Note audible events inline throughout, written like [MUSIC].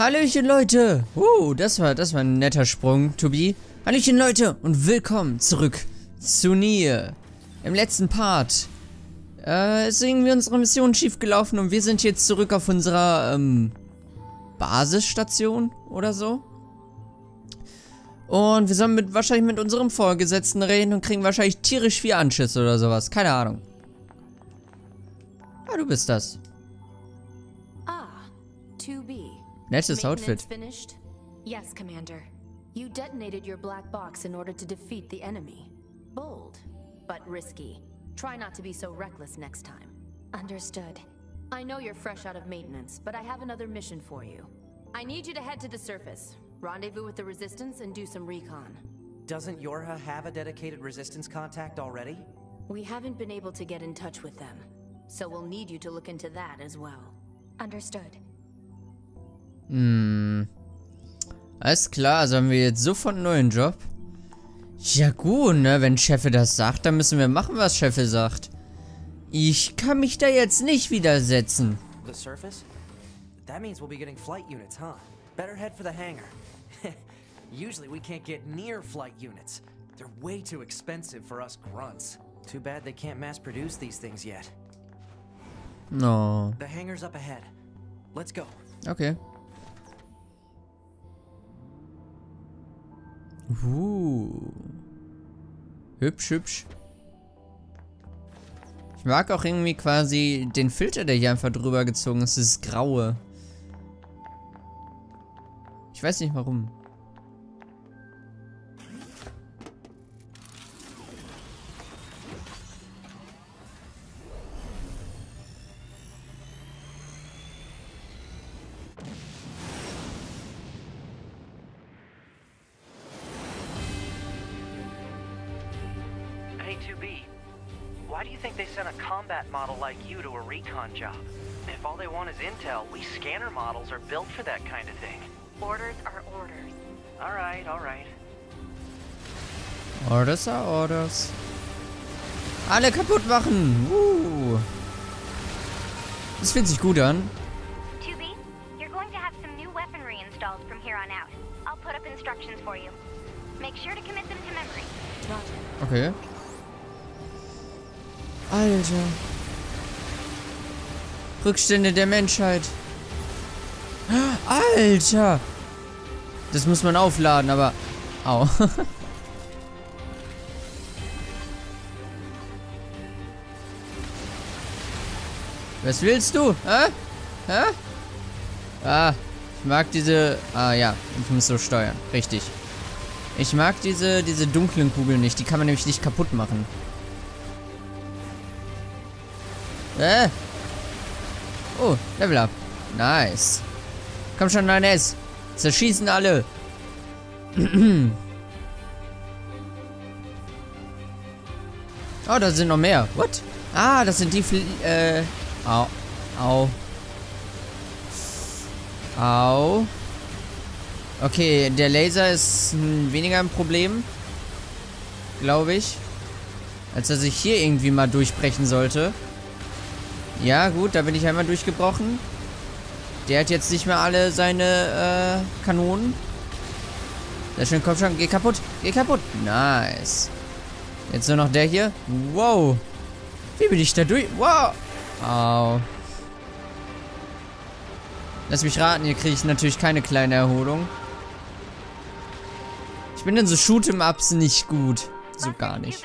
Hallöchen Leute! Uh, das war, das war ein netter Sprung, Tobi. Hallöchen Leute und willkommen zurück zu Nier. Im letzten Part äh, ist irgendwie unsere Mission schief gelaufen und wir sind jetzt zurück auf unserer ähm, Basisstation oder so. Und wir sollen mit, wahrscheinlich mit unserem Vorgesetzten reden und kriegen wahrscheinlich tierisch viel Anschiss oder sowas. Keine Ahnung. Ah, du bist das. Nettes Outfit. finished? Yes, Commander. You detonated your black box in order to defeat the enemy. Bold, but risky. Try not to be so reckless next time. Understood. I know you're fresh out of maintenance, but I have another mission for you. I need you to head to the surface, rendezvous with the Resistance, and do some recon. Doesn't Yorha have a dedicated resistance contact already? We haven't been able to get in touch with them, so we'll need you to look into that as well. Understood. Hm. Alles klar, also haben wir jetzt sofort einen neuen Job. Ja gut, ne, wenn Chefe das sagt, dann müssen wir machen, was Chefe sagt. Ich kann mich da jetzt nicht widersetzen. The surface? That means we'll be getting flight units, huh? Better head for the hangar. [LAUGHS] Usually we can't get near flight units. They're way too expensive for us grunts. Too bad they can't mass produce these things yet. No. The hangar's up ahead. Let's go. Okay. Uh. Hübsch, hübsch. Ich mag auch irgendwie quasi den Filter, der hier einfach drüber gezogen ist. Das Graue. Ich weiß nicht warum. Like you to a recon job? If all they want is intel, we scanner models are built for that kind of thing. Orders are orders. Alright, alright. Orders are orders. Alle kaputt machen. Uh. Das fühlt sich gut an. 2B, you're going to have some new weaponry installed from here on out. I'll put up instructions for you. Make sure to commit them to memory. Okay. Alter. Rückstände der Menschheit. Alter. Das muss man aufladen, aber... Au. [LAUGHS] Was willst du? Hä? Hä? Ah, ich mag diese... Ah ja, ich muss so steuern. Richtig. Ich mag diese, diese dunklen Kugeln nicht. Die kann man nämlich nicht kaputt machen. Äh? Oh, Level up. Nice. Komm schon, 9S. Zerschießen alle. oh, da sind noch mehr. What? Ah, das sind die Fl äh. Au. Au. Au. Okay, der Laser ist hm, weniger ein Problem. Glaube ich. Als er sich hier irgendwie mal durchbrechen sollte. Ja, gut, da bin ich einmal durchgebrochen. Der hat jetzt nicht mehr alle seine äh, Kanonen. Sehr schön, komm schon, geh kaputt. Geh kaputt. Nice. Jetzt nur noch der hier. Wow. Wie bin ich da durch? Wow. Au. Lass mich raten, hier kriege ich natürlich keine kleine Erholung. Ich bin in so Shoot'em-Ups nicht gut. So gar nicht.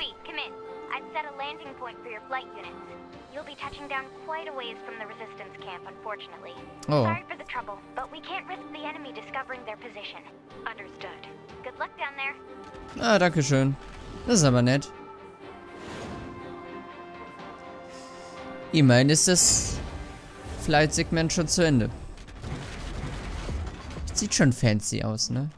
Unfortunately. Oh. Sorry for the trouble, but we can't risk the enemy discovering their position. Understood. Good luck down there. Ah, danke schön. Das ist aber nett. Immerhin ist das Flight-Segment schon zu Ende. Sieht schon fancy aus, ne?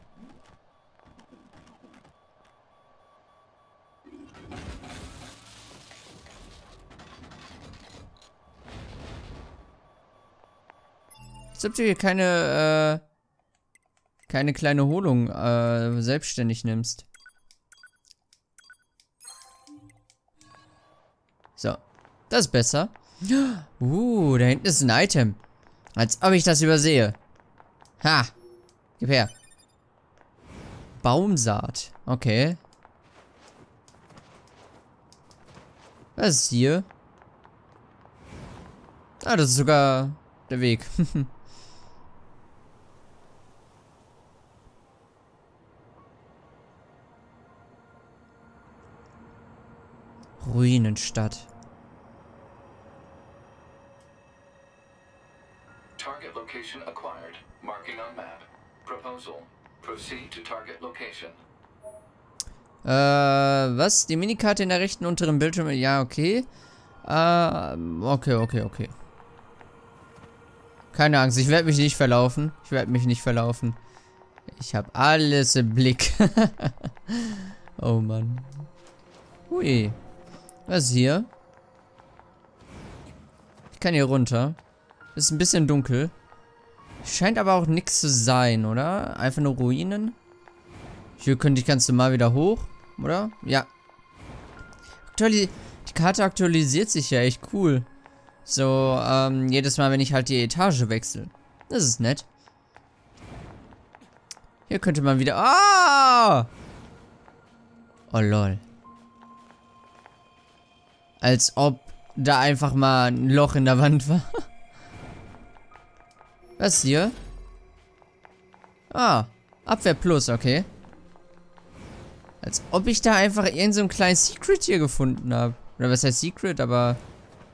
Als ob du hier keine, äh, keine kleine Holung, äh, selbstständig nimmst. So. Das ist besser. [GASPS] Uh, da hinten ist ein Item. Als ob ich das übersehe. Ha! Gib her. Baumsaat. Okay. Was ist hier? Ah, das ist sogar der Weg. [LAUGHS] Ruinenstadt. Target location acquired. Marking on map. Proposal. Proceed to target location. Äh, was? Die Minikarte in der rechten unteren Bildschirm? Ja, okay. Äh, okay, okay, okay. Keine Angst, ich werde mich nicht verlaufen. Ich werde mich nicht verlaufen. Ich habe alles im Blick. [LAUGHS] oh Mann. Hui. Was hier? Ich kann hier runter. Ist ein bisschen dunkel. Scheint aber auch nichts zu sein, oder? Einfach nur Ruinen. Hier könnte ich ganz normal wieder hoch, oder? Ja. Aktuali die Karte aktualisiert sich ja echt cool. So, ähm, jedes Mal, wenn ich halt die Etage wechsle. Das ist nett. Hier könnte man wieder... Ah! Oh, lol. Als ob da einfach mal ein Loch in der Wand war. Was hier? Ah, Abwehr Plus, okay. Als ob ich da einfach irgend so ein kleines Secret hier gefunden habe. Oder was heißt Secret, aber...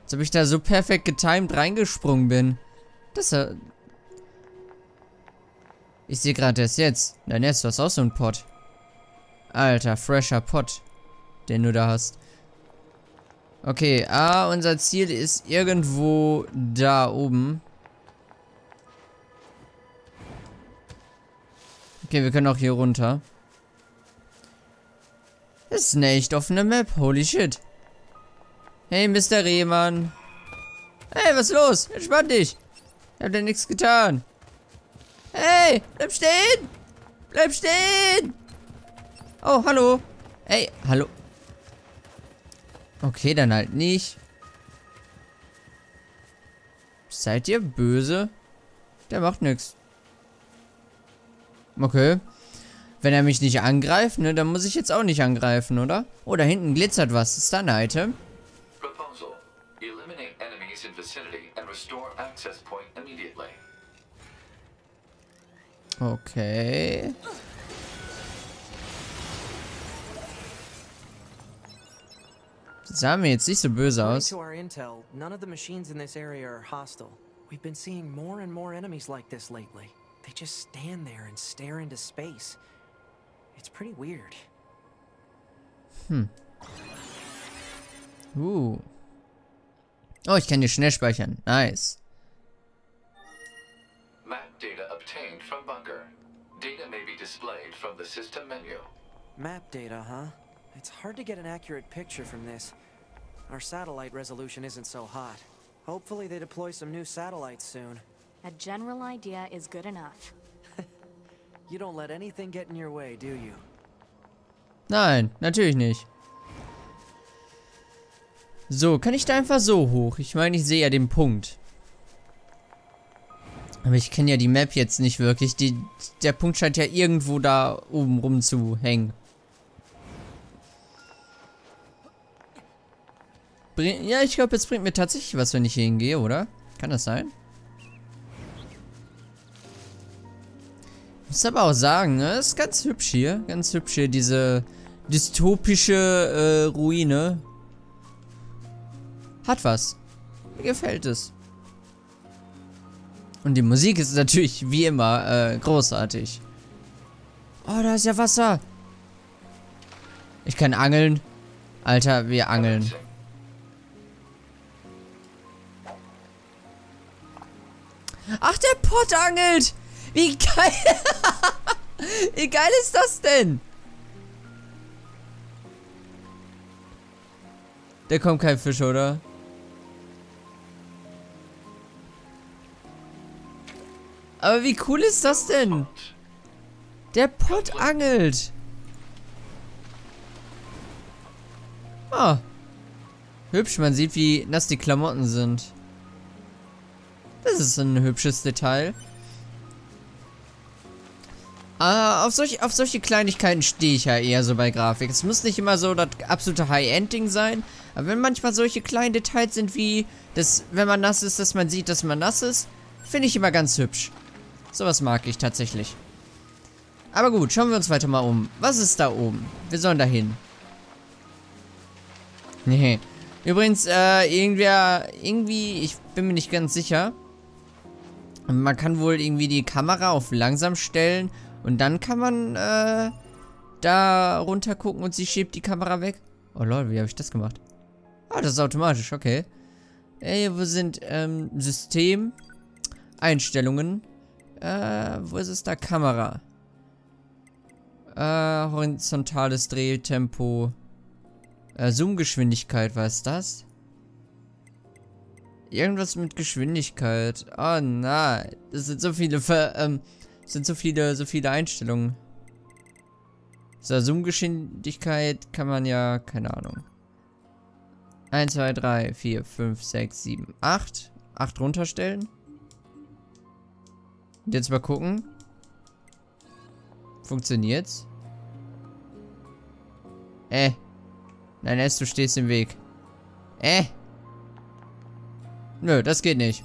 Als ob ich da so perfekt getimed reingesprungen bin. Das ist Ich sehe gerade erst jetzt. Nein, jetzt, du hast auch so einen Pot. Alter, fresher Pot. Den du da hast. Okay, ah, unser Ziel ist irgendwo da oben. Okay, wir können auch hier runter. Das ist eine echt offene Map. Holy shit. Hey, Mr. Rehmann. Hey, was ist los? Entspann dich. Ich hab dir nichts getan. Hey, bleib stehen. Bleib stehen. Oh, hallo. Hey, hallo. Okay, dann halt nicht. Seid ihr böse? Der macht nichts. Okay. Wenn er mich nicht angreift, ne, dann muss ich jetzt auch nicht angreifen, oder? Oh, da hinten glitzert was. Ist da ein Item? Proposal. Das sah mir jetzt nicht so böse According aus. to our intel, none of the machines in this area are hostile. We've been seeing more and more enemies like this lately. They just stand there and stare into space. It's pretty weird. Uh. Oh, ich kann hier schnell speichern. Nice. Map data obtained from bunker. Data may be displayed from the system menu. Map data, huh? It's hard to get an accurate picture from this. Our satellite resolution isn't so hot. Hopefully they deploy some new satellites soon. A general idea is good enough. [LAUGHS] You don't let anything get in your way, do you? Nein, natürlich nicht. So, kann ich da einfach so hoch? Ich meine, ich sehe ja den Punkt. Aber ich kenne ja die Map jetzt nicht wirklich. Die, der Punkt scheint ja irgendwo da oben rum zu hängen. Bring, ja, ich glaube, jetzt bringt mir tatsächlich was, wenn ich hier hingehe, oder? Kann das sein? Muss aber auch sagen, ne, ist ganz hübsch hier. Ganz hübsch hier, diese dystopische äh, Ruine. Hat was. Mir gefällt es. Und die Musik ist natürlich wie immer äh, großartig. Oh, da ist ja Wasser. Ich kann angeln. Alter, wir angeln. Ach, der Pott angelt. Wie geil. [LAUGHS] Wie geil ist das denn? Da kommt kein Fisch, oder? Aber wie cool ist das denn? Der Pott angelt. Ah. Hübsch, man sieht, wie nass die Klamotten sind. Das ist ein hübsches Detail. Äh, auf, solch, auf solche Kleinigkeiten stehe ich ja eher so bei Grafik. Es muss nicht immer so das absolute High-End-Ding sein, aber wenn manchmal solche kleinen Details sind wie, dass, wenn man nass ist, dass man sieht, dass man nass ist, finde ich immer ganz hübsch. Sowas mag ich tatsächlich. Aber gut, schauen wir uns weiter mal um. Was ist da oben? Wir sollen da hin. Nee. Übrigens, äh, irgendwer, irgendwie, ich bin mir nicht ganz sicher. Man kann wohl irgendwie die Kamera auf langsam stellen und dann kann man, äh, da runter gucken und sie schiebt die Kamera weg. Oh lol, wie habe ich das gemacht? Ah, das ist automatisch, okay. Ey, wo sind, ähm, System, Einstellungen, äh, wo ist es da? Kamera. Äh, horizontales Drehtempo, äh, Zoomgeschwindigkeit, was ist das? Irgendwas mit Geschwindigkeit. Oh nein, das sind so viele, Ver ähm, sind so viele, so viele Einstellungen. So, Zoom-Geschwindigkeit kann man ja, keine Ahnung. 1, 2, 3, 4, 5, 6, 7, 8. 8 runterstellen. Und jetzt mal gucken. Funktioniert's? Äh. Nein, S, du stehst im Weg. Äh. Nö, das geht nicht.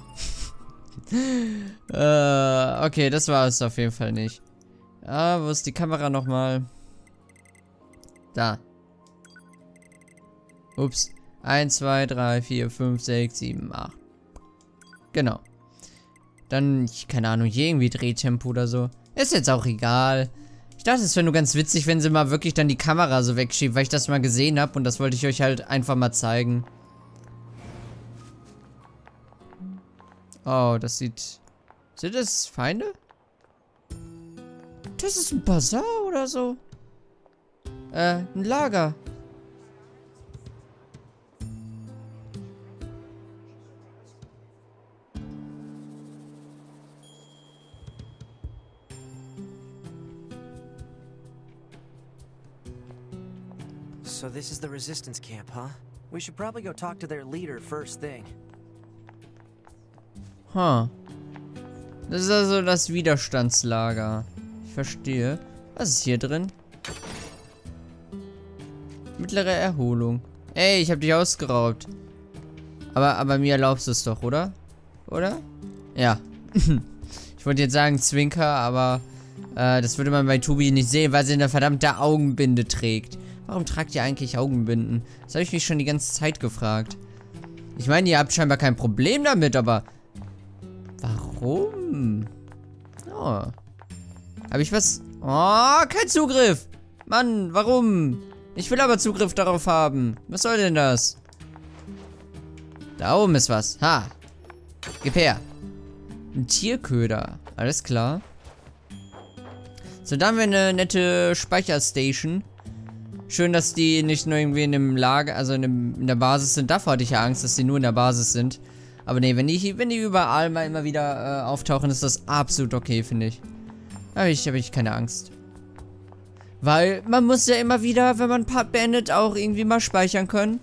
[LAUGHS] äh, okay, das war es auf jeden Fall nicht. Ah, wo ist die Kamera nochmal? Da. Ups. 1, 2, 3, 4, 5, 6, 7, 8. Genau. Dann, ich, keine Ahnung, hier irgendwie Drehtempo oder so. Ist jetzt auch egal. Ich dachte, es wäre nur ganz witzig, wenn sie mal wirklich dann die Kamera so wegschiebt, weil ich das mal gesehen habe und das wollte ich euch halt einfach mal zeigen. Oh, das sieht... Sind das Feinde? Das ist ein Bazar oder so. Äh, ein Lager. So this is the resistance camp, huh? We should probably go talk to their leader first thing. Huh. Das ist also das Widerstandslager. Ich verstehe. Was ist hier drin? Mittlere Erholung. Ey, ich habe dich ausgeraubt. Aber, aber mir erlaubst du es doch, oder? Oder? Ja. [LAUGHS] ich wollte jetzt sagen Zwinker, aber äh, das würde man bei Tobi nicht sehen, weil sie eine verdammte Augenbinde trägt. Warum tragt ihr eigentlich Augenbinden? Das habe ich mich schon die ganze Zeit gefragt. Ich meine, ihr habt scheinbar kein Problem damit, aber Warum? Oh. Habe ich was? Oh, kein Zugriff. Mann, warum? Ich will aber Zugriff darauf haben. Was soll denn das? Da oben ist was. Ha. Gib her. Ein Tierköder. Alles klar. So, da haben wir eine nette Speicherstation. Schön, dass die nicht nur irgendwie in dem Lager, also in, dem, in der Basis sind. Davor hatte ich ja Angst, dass die nur in der Basis sind. Aber nee, wenn die, wenn die überall mal immer wieder äh, auftauchen, ist das absolut okay, finde ich. Da habe ich, hab ich keine Angst. Weil man muss ja immer wieder, wenn man Part beendet, auch irgendwie mal speichern können.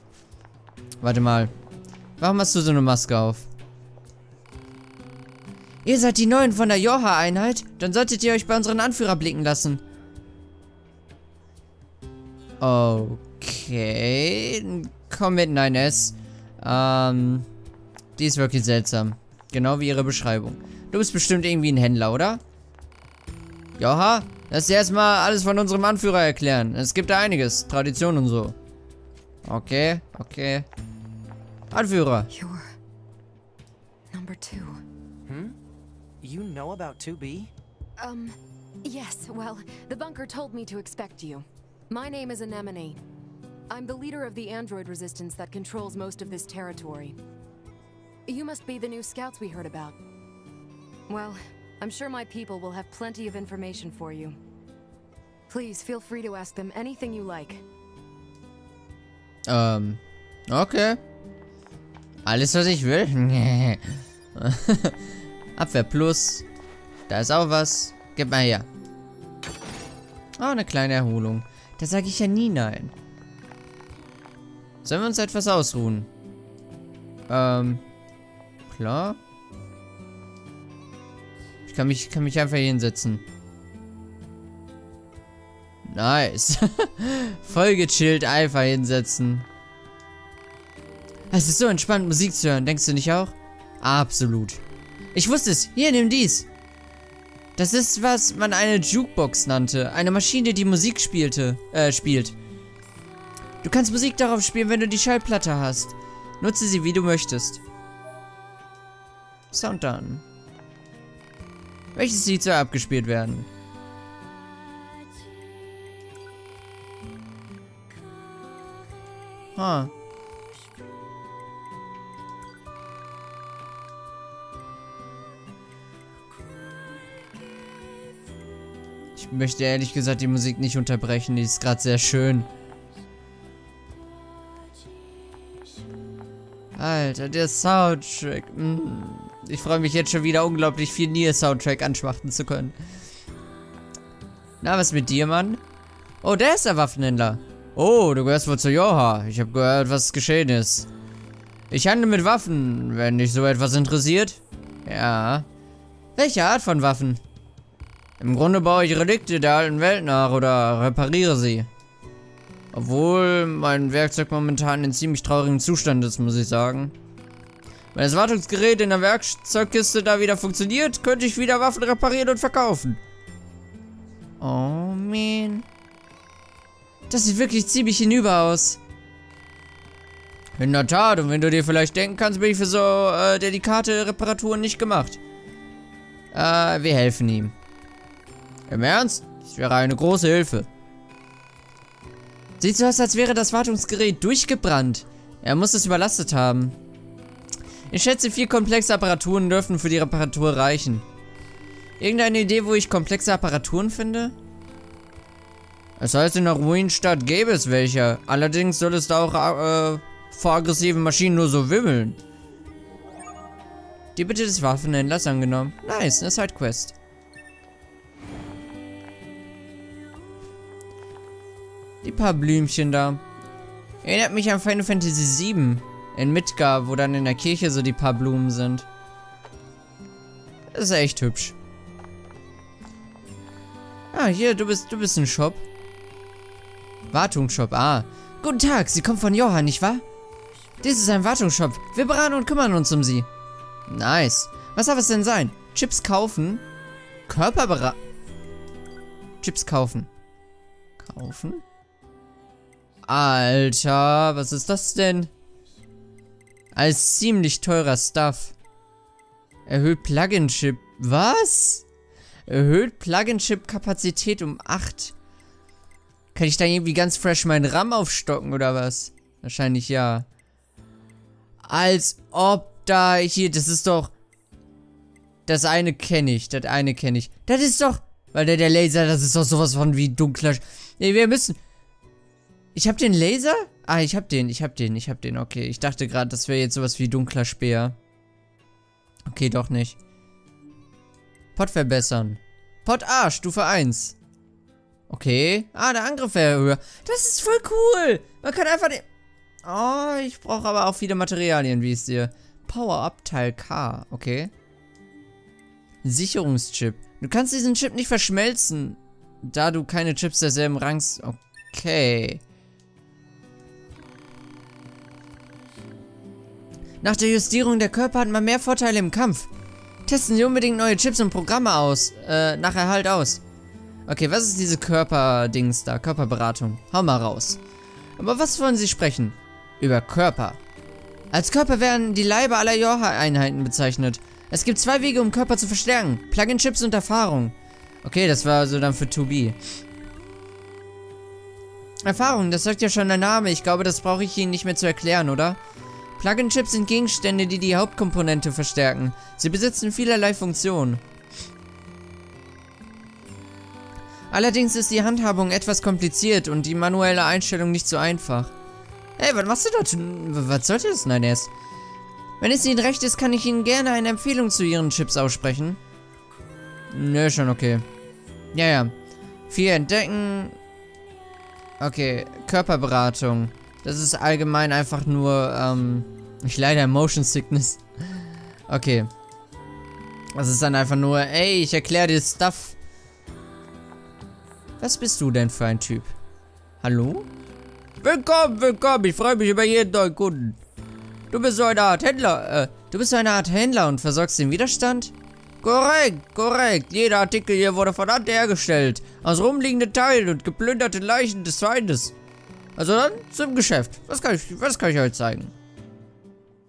Warte mal. Warum hast du so eine Maske auf? Ihr seid die Neuen von der Joha-Einheit? Dann solltet ihr euch bei unseren Anführer blicken lassen. Okay. Komm mit 9S. Ähm... Die ist wirklich seltsam. Genau wie ihre Beschreibung. Du bist bestimmt irgendwie ein Händler, oder? Joha, lass dir erstmal alles von unserem Anführer erklären. Es gibt da einiges. Tradition und so. Okay, okay. Anführer. You're number two. Hmm? You know about 2B? Um, yes, well, the bunker told me to expect you. My name is Anemone. I'm the leader of the android resistance that controls most of this territory. You must be the new scouts we heard about. Well, I'm sure my people will have plenty of information for you. Please feel free to ask them anything you like. Ähm, okay. Alles, was ich will? [LAUGHS] Abwehr plus. Da ist auch was. Gib mal her. Oh, eine kleine Erholung. Da sage ich ja nie nein. Sollen wir uns etwas ausruhen? Ähm, klar. Ich kann mich, kann mich einfach hier hinsetzen. Nice. [LAUGHS] Voll gechillt, einfach hinsetzen. Es ist so entspannt, Musik zu hören, denkst du nicht auch? Absolut. Ich wusste es. Hier, nimm dies. Das ist, was man eine Jukebox nannte. Eine Maschine, die Musik spielte, äh, spielt. Du kannst Musik darauf spielen, wenn du die Schallplatte hast. Nutze sie, wie du möchtest. Sound done. Welches Lied soll abgespielt werden? Huh. Ich möchte ehrlich gesagt die Musik nicht unterbrechen, die ist gerade sehr schön. Alter, der Soundtrack. Mm. Ich freue mich jetzt schon wieder unglaublich viel Nier Soundtrack anschmachten zu können. Na, was mit dir, Mann? Oh, der ist der Waffenhändler. Oh, du gehörst wohl zu Joha. Ich habe gehört, was geschehen ist. Ich handle mit Waffen, wenn dich so etwas interessiert. Ja. Welche Art von Waffen? Im Grunde baue ich Relikte der alten Welt nach oder repariere sie. Obwohl mein Werkzeug momentan in ziemlich traurigem Zustand ist, muss ich sagen. Wenn das Wartungsgerät in der Werkzeugkiste da wieder funktioniert, könnte ich wieder Waffen reparieren und verkaufen. Oh, man. Das sieht wirklich ziemlich hinüber aus. In der Tat, und wenn du dir vielleicht denken kannst, bin ich für so äh, delikate Reparaturen nicht gemacht. Äh, wir helfen ihm. Im Ernst? Das wäre eine große Hilfe. Sieht so aus, als wäre das Wartungsgerät durchgebrannt. Er muss es überlastet haben. Ich schätze, vier komplexe Apparaturen dürften für die Reparatur reichen. Irgendeine Idee, wo ich komplexe Apparaturen finde? Es heißt, in der Ruinenstadt gäbe es welche. Allerdings soll es da auch äh, vor aggressiven Maschinen nur so wimmeln. Die Bitte des Waffenhändlers angenommen. Nice, eine Sidequest. Die paar Blümchen da. Erinnert mich an Final Fantasy VII in Midgar, wo dann in der Kirche so die paar Blumen sind. Das ist echt hübsch. Ah, hier, du bist, du bist ein Shop. Wartungsshop, ah. Guten Tag, Sie kommen von Johann, nicht wahr? Dies ist ein Wartungsshop. Wir beraten und kümmern uns um Sie. Nice. Was soll es denn sein? Chips kaufen? Körperbera... Chips kaufen. Kaufen? Alter, was ist das denn? Als ziemlich teurer Stuff. Erhöht Plugin-Chip. Was? Erhöht Plugin-Chip-Kapazität um 8. Kann ich da irgendwie ganz fresh meinen RAM aufstocken oder was? Wahrscheinlich ja. Als ob da hier, das ist doch... Das eine kenne ich, das eine kenne ich. Das ist doch... Weil der, der Laser, das ist doch sowas von wie dunkler... Nee, wir müssen... Ich hab den Laser? Ah, ich hab den, ich hab den, ich hab den, okay. Ich dachte gerade, das wäre jetzt sowas wie dunkler Speer. Okay, doch nicht. Pot verbessern. Pot A, Stufe 1. Okay. Ah, der Angriff wäre höher. Das ist voll cool. Man kann einfach den... Oh, ich brauche aber auch viele Materialien, wie es dir. Power-Up Teil K. Okay. Sicherungschip. Du kannst diesen Chip nicht verschmelzen, da du keine Chips derselben Rangs... Okay. Nach der Justierung der Körper hat man mehr Vorteile im Kampf. Testen Sie unbedingt neue Chips und Programme aus. Äh, nach Erhalt aus. Okay, was ist diese Körperdings da? Körperberatung. Hau mal raus. Aber was wollen Sie sprechen? Über Körper. Als Körper werden die Leibe aller Jorha-Einheiten bezeichnet. Es gibt zwei Wege, um Körper zu verstärken. Plugin-Chips und Erfahrung. Okay, das war also dann für 2B. Erfahrung, das sagt ja schon der Name. Ich glaube, das brauche ich Ihnen nicht mehr zu erklären, oder? Plugin-Chips sind Gegenstände, die die Hauptkomponente verstärken. Sie besitzen vielerlei Funktionen. Allerdings ist die Handhabung etwas kompliziert und die manuelle Einstellung nicht so einfach. Hey, was machst du dort? Was sollte das denn erst? Wenn es Ihnen recht ist, kann ich Ihnen gerne eine Empfehlung zu Ihren Chips aussprechen. Nö, schon okay. Ja, ja. Vier entdecken. Okay, Körperberatung. Das ist allgemein einfach nur, ähm, ich leide Motion Sickness. Okay. Das ist dann einfach nur, ey, ich erkläre dir Stuff. Was bist du denn für ein Typ? Hallo? Willkommen, willkommen. Ich freue mich über jeden neuen Kunden. Du bist so eine Art Händler. Äh, du bist so eine Art Händler und versorgst den Widerstand? Korrekt, korrekt. Jeder Artikel hier wurde von Hand hergestellt. Aus rumliegenden Teilen und geplünderten Leichen des Feindes. Also dann zum Geschäft. Was kann ich, was kann ich euch zeigen?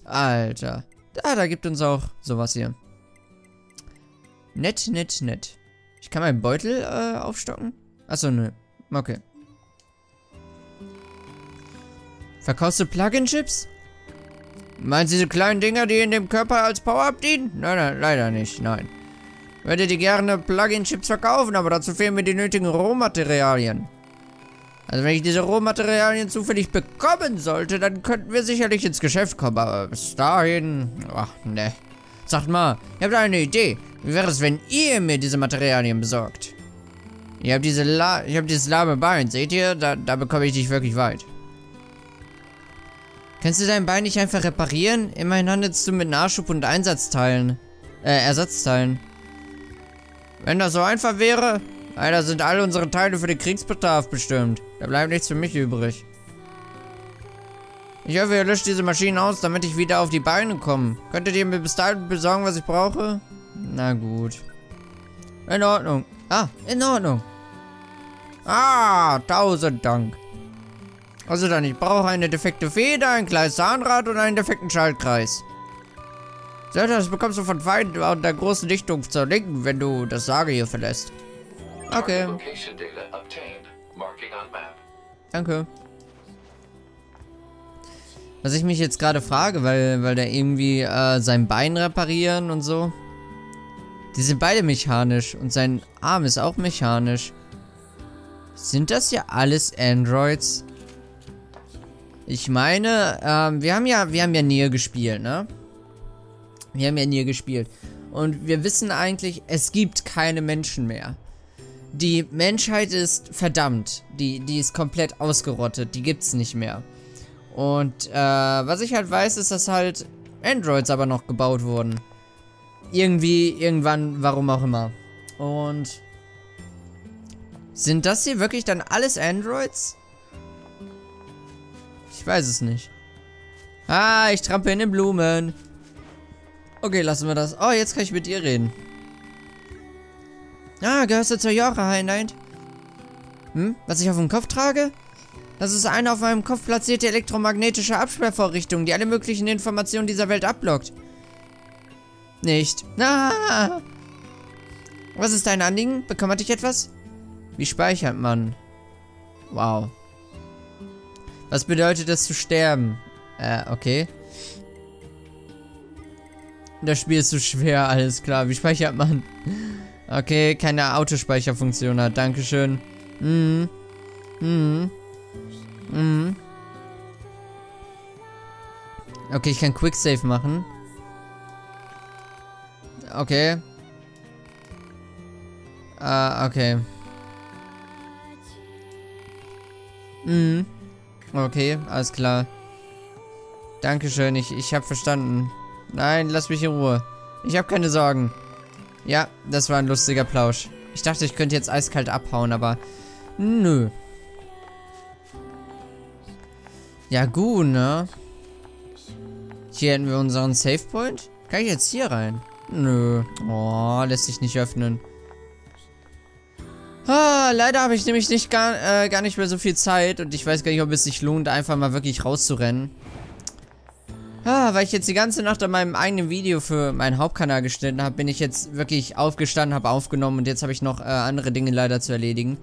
Alter. Ah, da gibt uns auch sowas hier. Nett, nett, nett. Ich kann meinen Beutel äh, aufstocken? Achso, nö. Okay. Verkaufst du Plug-in-Chips? Meinst du diese kleinen Dinger, die in dem Körper als Power-Up dienen? Nein, nein, leider nicht, nein. Würde dir gerne Plug-in-Chips verkaufen, aber dazu fehlen mir die nötigen Rohmaterialien. Also wenn ich diese Rohmaterialien zufällig bekommen sollte, dann könnten wir sicherlich ins Geschäft kommen, aber bis dahin... Ach, ne. Sagt mal, ihr habt eine Idee. Wie wäre es, wenn ihr mir diese Materialien besorgt? Ich habe diese La ich habe dieses lahme Bein, seht ihr? Da, da bekomme ich dich wirklich weit. Kannst du dein Bein nicht einfach reparieren? Immerhin handelst du mit Nachschub und Einsatzteilen. Äh, Ersatzteilen. Wenn das so einfach wäre, leider sind alle unsere Teile für den Kriegsbedarf bestimmt. Da bleibt nichts für mich übrig. Ich hoffe, ihr löscht diese Maschinen aus, damit ich wieder auf die Beine komme. Könntet ihr mir bis dahin besorgen, was ich brauche? Na gut. In Ordnung. Ah, in Ordnung. Ah, tausend Dank. Also dann, ich brauche eine defekte Feder, ein kleines Zahnrad und einen defekten Schaltkreis. So, das bekommst du von Feind an der großen Dichtung zur Linken, wenn du das Sage hier verlässt. Okay. Danke. Was ich mich jetzt gerade frage, weil, weil der irgendwie äh, sein Bein reparieren und so. Die sind beide mechanisch und sein Arm ist auch mechanisch. Sind das ja alles Androids? Ich meine, ähm, wir haben ja, wir haben ja Nier gespielt, ne? Wir haben ja Nier gespielt. Und wir wissen eigentlich, es gibt keine Menschen mehr. Die Menschheit ist verdammt. Die, die ist komplett ausgerottet. Die gibt's nicht mehr. Und, äh, was ich halt weiß, ist, dass halt Androids aber noch gebaut wurden. Irgendwie, irgendwann, warum auch immer. Und sind das hier wirklich dann alles Androids? Ich weiß es nicht. Ah, ich trampe in den Blumen. Okay, lassen wir das. Oh, jetzt kann ich mit dir reden. Ah, gehörst du zur Jora Einheit? Hm? Was ich auf dem Kopf trage? Das ist eine auf meinem Kopf platzierte elektromagnetische Absperrvorrichtung, die alle möglichen Informationen dieser Welt abblockt. Nicht. Ah! Was ist dein Anliegen? Bekümmert dich etwas? Wie speichert man? Wow. Was bedeutet es zu sterben? Äh, okay. Das Spiel ist so schwer, alles klar. Wie speichert man? Okay, keine Autospeicherfunktion hat. Dankeschön. Mhm. Mhm. Mhm. Okay, ich kann Quicksave machen. Okay. Ah, okay. Mhm. Okay, alles klar. Dankeschön, ich, ich habe verstanden. Nein, lass mich in Ruhe. Ich habe keine Sorgen. Ja, das war ein lustiger Plausch. Ich dachte, ich könnte jetzt eiskalt abhauen, aber... Nö. Ja, gut, ne? Hier hätten wir unseren Save Point. Kann ich jetzt hier rein? Nö. Oh, lässt sich nicht öffnen. Ah, leider habe ich nämlich nicht gar, äh, gar nicht mehr so viel Zeit und ich weiß gar nicht, ob es sich lohnt, einfach mal wirklich rauszurennen. Ah, weil ich jetzt die ganze Nacht an meinem eigenen Video für meinen Hauptkanal geschnitten habe, bin ich jetzt wirklich aufgestanden, habe aufgenommen und jetzt habe ich noch äh, andere Dinge leider zu erledigen.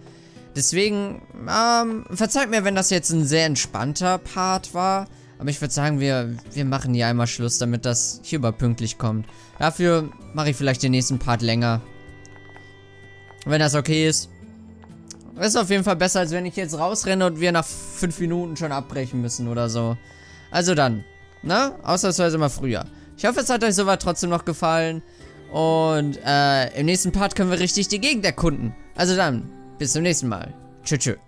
Deswegen, ähm, verzeiht mir, wenn das jetzt ein sehr entspannter Part war. Aber ich würde sagen, wir, wir machen hier einmal Schluss, damit das hier überpünktlich kommt. Dafür mache ich vielleicht den nächsten Part länger. Wenn das okay ist. Ist auf jeden Fall besser, als wenn ich jetzt rausrenne und wir nach fünf Minuten schon abbrechen müssen oder so. Also dann, ne? Ausnahmsweise mal früher. Ich hoffe, es hat euch soweit trotzdem noch gefallen. Und äh, im nächsten Part können wir richtig die Gegend erkunden. Also dann, bis zum nächsten Mal. Tschüss. tschüss.